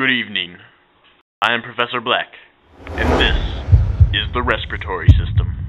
Good evening. I am Professor Black, and this is the respiratory system.